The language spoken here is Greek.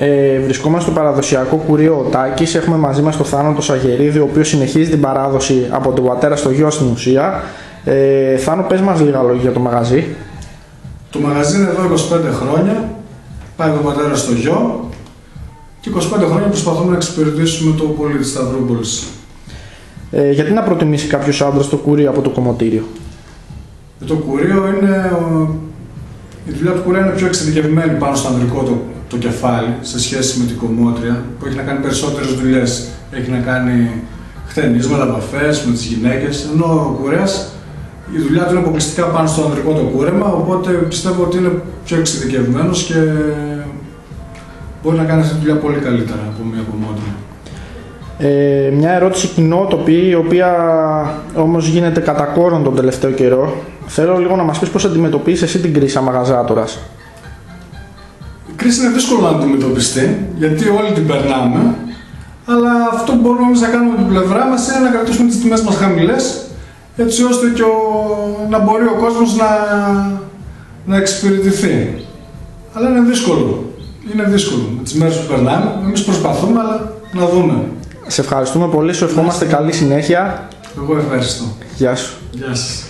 Ε, βρισκόμαστε στο παραδοσιακό κουρίο ο Τάκης. Έχουμε μαζί μας τον Θάνο Σαγερίδη, ο οποίος συνεχίζει την παράδοση από τον πατέρα στο γιο στην ουσία. Ε, Θάνο, πες μας λίγα λόγια για το μαγαζί. Το μαγαζί είναι εδώ 25 χρόνια. Πάει τον πατέρας στο γιο. Και 25 χρόνια προσπαθούμε να εξυπηρετήσουμε το πολίτη Σταυρούπολης. Ε, γιατί να προτιμήσει κάποιος άντρας το κουρίο από το κομμωτήριο; Το κουρίο είναι. Η δουλειά του κουρίου είναι πιο εξειδικευμένη πάνω στο ανδρικό το, το κεφάλι σε σχέση με την κομμότρια που έχει να κάνει περισσότερες δουλειές. Έχει να κάνει χτενίσματα, επαφέ με τις γυναίκες. Ενώ ο κουρέας η δουλειά του είναι αποκλειστικά πάνω στο ανδρικό το κούρεμα. Οπότε πιστεύω ότι είναι πιο εξειδικευμένος και μπορεί να κάνει αυτή τη δουλειά πολύ καλύτερα από μια κομμότρια. Ε, μια ερώτηση κοινότοπη, η οποία όμως γίνεται κατά κόρον τον τελευταίο καιρό. Θέλω λίγο να μας πεις πώς αντιμετωπίζεις εσύ την κρίση μαγαζάτορας. Η κρίση είναι δύσκολο να αντιμετωπιστεί, γιατί όλοι την περνάμε. Αλλά αυτό που μπορούμε εμείς να κάνουμε από την πλευρά μας είναι να κρατήσουμε τις τιμές μας χαμηλές, έτσι ώστε και ο, να μπορεί ο κόσμος να, να εξυπηρετηθεί. Αλλά είναι δύσκολο. Είναι δύσκολο. Με τις μέρες που περνάμε, εμείς προσπαθούμε, αλλά να δούμε. Σε ευχαριστούμε πολύ, σου ευχόμαστε καλή συνέχεια. Εγώ ευχαριστώ. Γεια σου. Γεια σας.